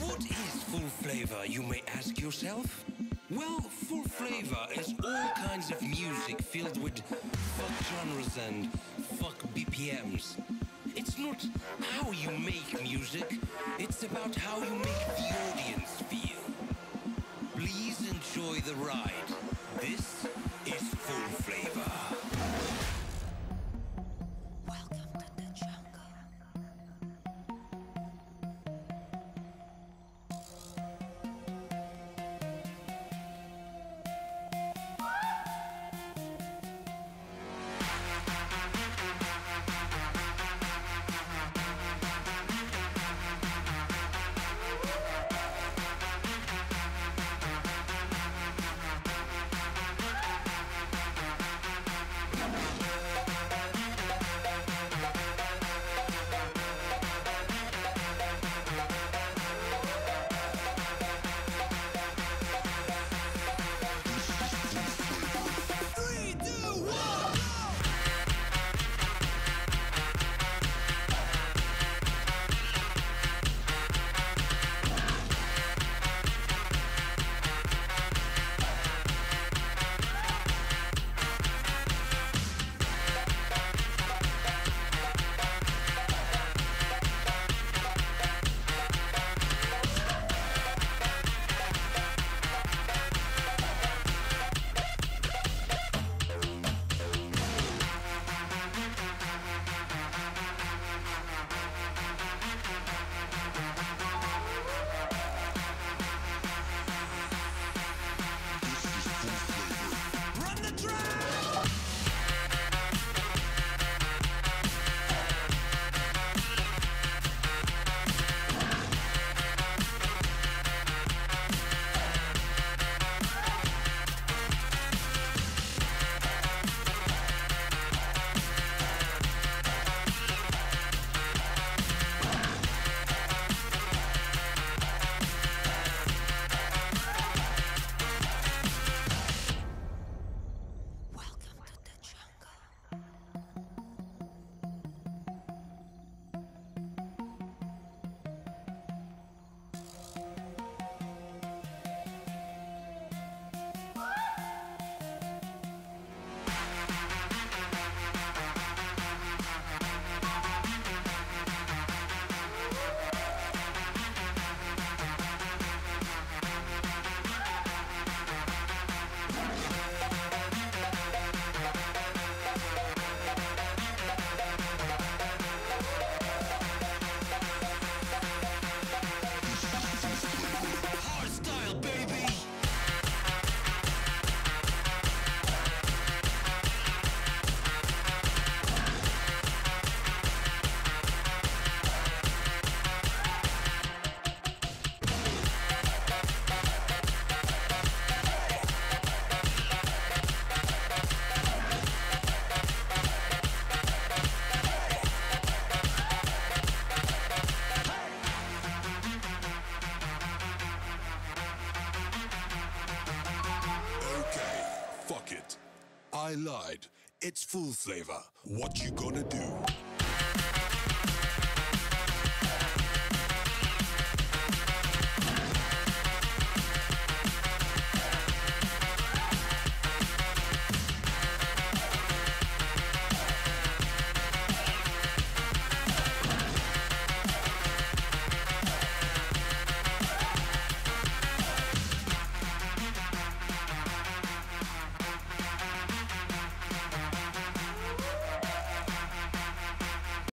What is full flavor, you may ask yourself? Well, full flavor is all kinds of music filled with fuck genres and fuck BPMs. It's not how you make music, it's about how you make the audience feel. Please enjoy the ride. This I lied. It's full flavor. What you gonna do?